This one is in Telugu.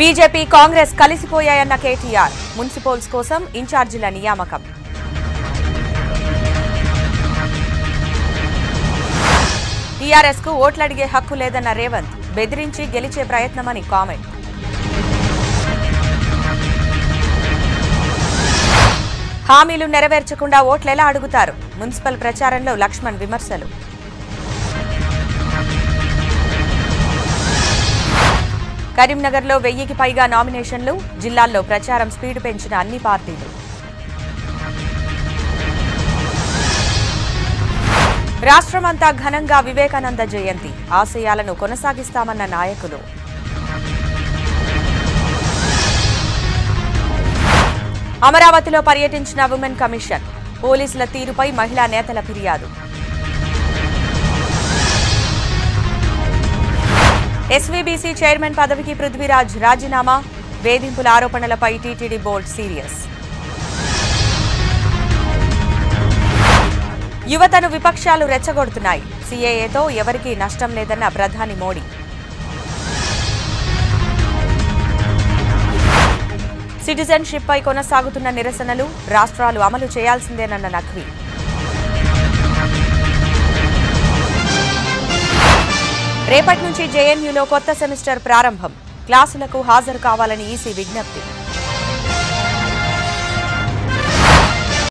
బీజేపీ కాంగ్రెస్ కలిసిపోయాయన్న కేటీఆర్. మున్సిపల్స్ కోసం ఇన్ఛార్జీల నియామకం. టీఆర్ఎస్కు ఓట్లడిగే హక్కు లేదన్న రేవంత్ బెదిరించి గెలిచే ప్రయత్నమని కామెంట్. హామీలు నెరవేర్చకుండా ఓట్లెలా అడుగుతారు? మున్సిపల్ ప్రచారంలో లక్ష్మణ్ విమర్శలు. కరీంనగర్లో వెయ్యికి పైగా నామినేషన్లు జిల్లాల్లో ప్రచారం స్పీడ్ పెంచిన అన్ని పార్టీలు. రాష్ట్రమంతా ఘనంగా వివేకానంద జయంతి ఆశయాలను కొనసాగిస్తామన్న నాయకులు. అమరావతిలో పర్యటించిన ఉమెన్ కమిషన్ పోలీసుల తీరుపై మహిళా నేతల ఫిర్యాదు. ఎస్వీబీసీ చైర్మన్ పదవికి పృథ్వీరాజ్ రాజీనామా. వేధింపుల ఆరోపణలపై టీటీడీ బోర్డు సీరియస్. యువతను విపక్షాలు రెచ్చగొడుతున్నాయి. సీఏఏతో ఎవరికీ నష్టం లేదన్న ప్రధాని మోడీ. సిటిజన్షిప్పై కొనసాగుతున్న నిరసనలు రాష్ట్రాలు అమలు చేయాల్సిందేనన్న నఖ్వీ. రేపటి నుంచి జేఎన్యూలో కొత్త సెమిస్టర్ ప్రారంభం. క్లాసులకు హాజరు కావాలని ఈసీ విజ్ఞప్తి.